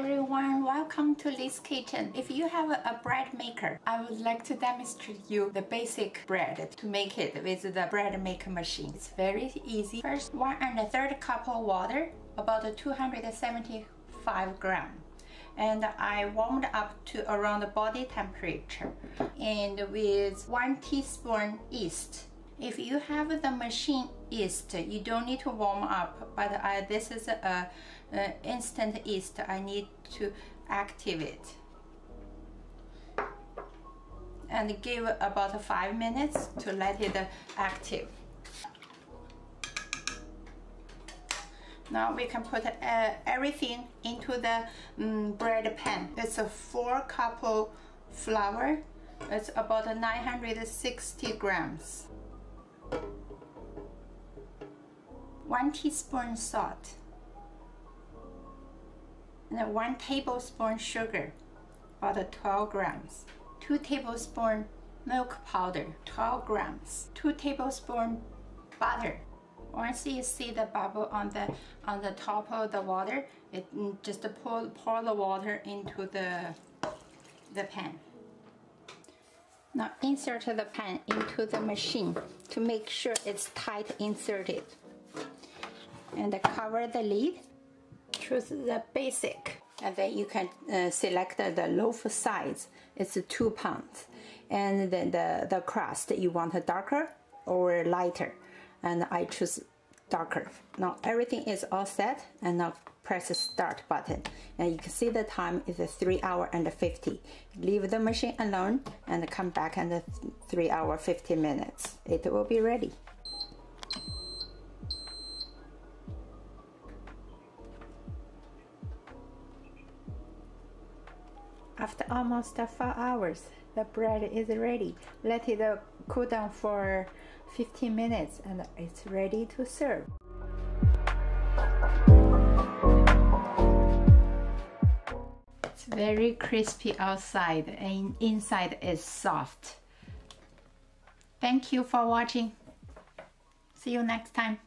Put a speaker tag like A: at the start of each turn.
A: everyone, welcome to Li's Kitchen. If you have a bread maker, I would like to demonstrate you the basic bread to make it with the bread maker machine. It's very easy. First, one and a third cup of water, about 275 gram. And I warmed up to around the body temperature. And with one teaspoon yeast, if you have the machine yeast, you don't need to warm up, but uh, this is a, a, instant yeast. I need to activate and give about five minutes to let it active. Now we can put uh, everything into the um, bread pan. It's a four cup of flour. It's about 960 grams. 1 teaspoon salt and 1 tablespoon sugar, about 12 grams. 2 tablespoon milk powder, 12 grams. 2 tablespoon butter. Once you see the bubble on the on the top of the water, it mm, just pour pour the water into the the pan. Now insert the pan into the machine to make sure it's tight inserted. And cover the lid. Choose the basic. And then you can uh, select the loaf size. It's two pounds. And then the, the crust, you want darker or lighter. And I choose darker. Now everything is all set and now press the start button and you can see the time is 3 hour and 50. Leave the machine alone and come back in the 3 hour 50 minutes. It will be ready. After almost 4 hours, the bread is ready. Let it cool down for 15 minutes and it's ready to serve. It's very crispy outside and inside is soft. Thank you for watching. See you next time.